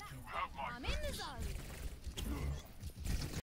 You have my I'm in the zone.